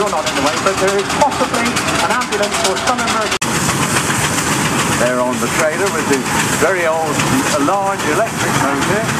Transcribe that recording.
you're not in the way, but there is possibly an ambulance or some emergency. There on the trailer with this very old, large electric motor.